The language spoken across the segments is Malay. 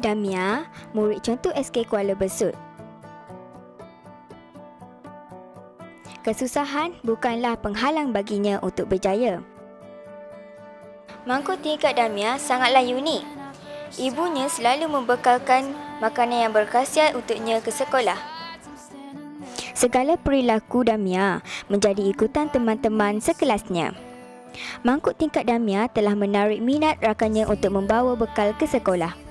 Damia, murid contoh SK Kuala Besut. Kesusahan bukanlah penghalang baginya untuk berjaya. Mangkuk tingkat Damia sangatlah unik. Ibunya selalu membekalkan makanan yang berkhasiat untuknya ke sekolah. Segala perilaku Damia menjadi ikutan teman-teman sekelasnya. Mangkuk tingkat Damia telah menarik minat rakannya untuk membawa bekal ke sekolah.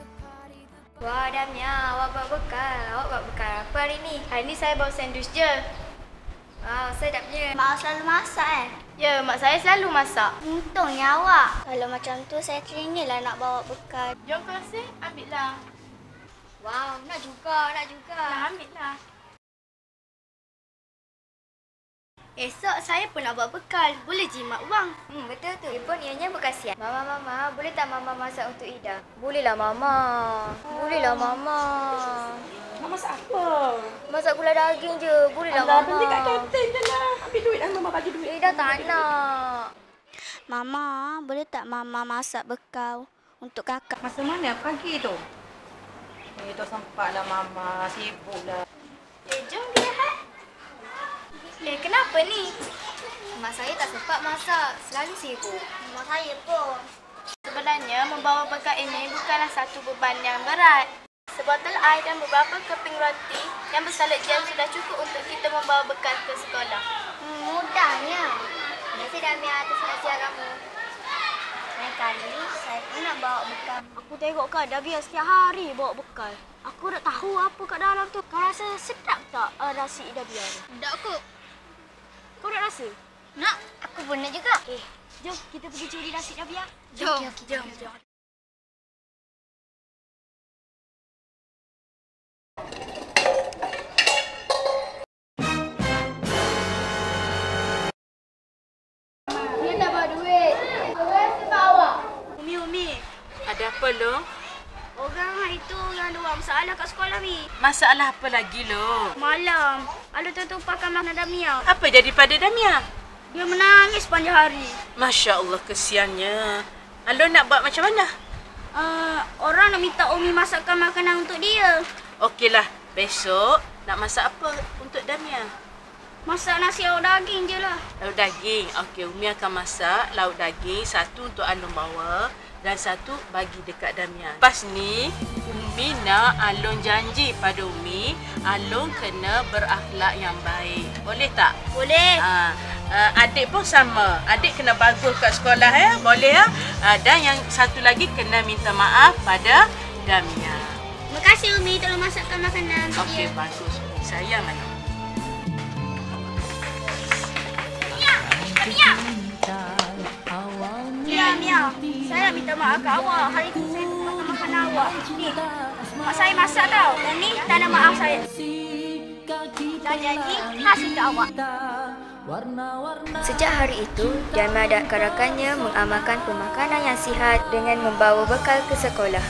Wah Damia, awak bawa bekal. Awak bawa bekal apa hari ni? Hari ni saya bawa sandwich je. Wow, sedapnya. Mak selalu masak eh? Ya, mak saya selalu masak. Untungnya awak. Kalau macam tu saya teringin lah nak bawa bekal. Jom kelas ni, ambil lah. Wow, nak juga, nak juga. Lah, ambil lah. Esok saya pun nak bawa bekal. Boleh jimat wang. Hmm, betul tu. Dia pun ianya berkasihan. Mama, Mama, boleh tak Mama masak untuk Ida? Bolehlah, Mama. Bolehlah, Mama. Mak masak apa? Masak gula daging je. Bolehlah, Alah, Mama. beli kat kantin je lah. Ambil duit lah, Mama bagi duit. Ida tak nak. Mama, boleh tak Mama masak bekal untuk kakak? Masa mana pagi tu? Eh, tak sempat lah Mama. Sibuk lah. Eh, jom. Eh, kenapa ni? Mak saya tak sempat masak. Selalu sibuk. Mak saya pun. Sebenarnya, membawa bekal ini bukanlah satu beban yang berat. Sebotol air dan beberapa keping roti yang bersalat jam sudah cukup untuk kita membawa bekal ke sekolah. Hmm, mudahnya. Terima kasih, Damia, atas nasihat kamu. Lain kali saya pun nak bawa bekal. Aku tengok kau dah biar setiap hari bawa bekal. Aku nak tahu apa kat dalam tu. Kau rasa sedap tak uh, nasi dah biar? Tak kok. Kau nak rasa? Nak? Aku pun nak juga. Okay, jom kita pergi curi nasi dah biar. Jom, jom, jom. Sebab awak. Umi, Umi. Ada apa lo? Orang itu yang masalah kat sekolah ni. Masalah apa lagi lo? Malam, Alu tertumpahkan makanan Damia. Apa jadi pada Damia? Dia menangis sepanjang hari. Masya Allah kesiannya. Lo nak buat macam mana? Uh, orang nak minta Umi masakkan makanan untuk dia. Okeylah, besok nak masak apa untuk Damia? Masak nasi lauk daging je lah. Lauk daging. Okey, Umi akan masak lauk daging. Satu untuk Alun bawa dan satu bagi dekat Damian. Lepas ni, Umi nak Alun janji pada Umi, Alun kena berakhlak yang baik. Boleh tak? Boleh. Ha, uh, adik pun sama. Adik kena bagus kat sekolah ya. Boleh ya? Uh, dan yang satu lagi kena minta maaf pada Damian. Terima kasih Umi tolong masakkan makanan. Okey, bagus. Umi sayang Alun. Mia. Ya, Mia. Saya minta maaf kat awak. Hari tu saya makan awak. Ni, mak saya masak tau. Dan ni tanda maaf saya. Saya janji kasih ke awak. Sejak hari itu, Damia dan rakannya mengamalkan pemakanan yang sihat dengan membawa bekal ke sekolah.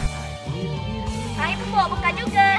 Saya pun bawa bekal juga.